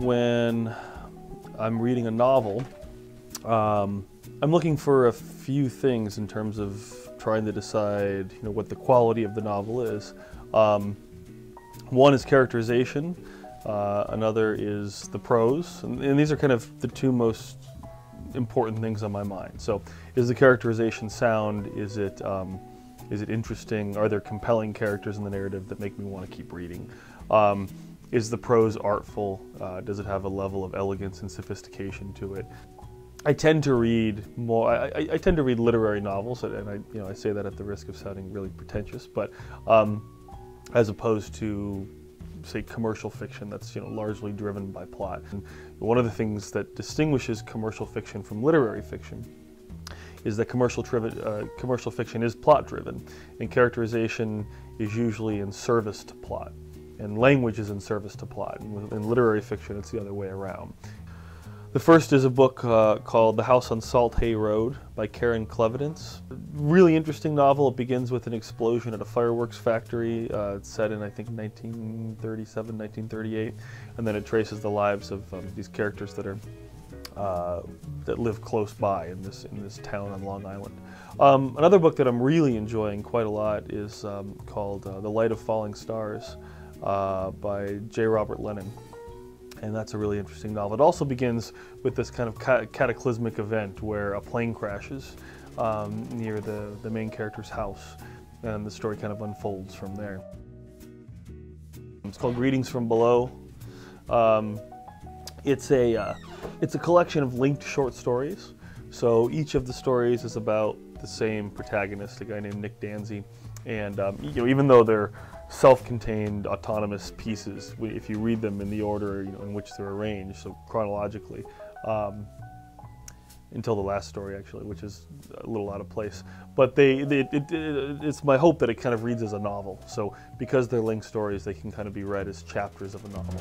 when I'm reading a novel, um, I'm looking for a few things in terms of trying to decide, you know, what the quality of the novel is. Um, one is characterization. Uh, another is the prose, and, and, these are kind of the two most important things on my mind. So, is the characterization sound? Is it um, is it interesting? Are there compelling characters in the narrative that make me want to keep reading? Um, is the prose artful? Uh, does it have a level of elegance and sophistication to it? I tend to read more. I, I, I, tend to read literary novels, and I, you know, I say that at the risk of sounding really pretentious, but um, as opposed to, say, commercial fiction that's you know largely driven by plot. And one of the things that distinguishes commercial fiction from literary fiction is that commercial, uh, commercial fiction is plot driven, and characterization is usually in service to plot, and language is in service to plot. In literary fiction, it's the other way around. The first is a book uh, called The House on Salt Hay Road by Carin Clevidence. Really interesting novel. It begins with an explosion at a fireworks factory. Uh, it's set in, I think, 1937, 1938. And then it traces the lives of um, these characters that are uh, that live close by in this in this town on Long Island. Um, another book that I'm really enjoying quite a lot is um, called uh, The Light of Falling Stars uh, by J. Robert Lennon and that's a really interesting novel. It also begins with this kind of ca cataclysmic event where a plane crashes um, near the, the main character's house, and the story kind of unfolds from there. It's called Greetings from Below. Um, it's a uh, it's a collection of linked short stories. So each of the stories is about the same protagonist, a guy named Nick Danzi, and um, you know even though they're self-contained autonomous pieces if you read them in the order you know, in which they're arranged, so chronologically, um, until the last story actually, which is a little out of place. But they, they it, it, it's my hope that it kind of reads as a novel. So because they're linked stories, they can kind of be read as chapters of a novel.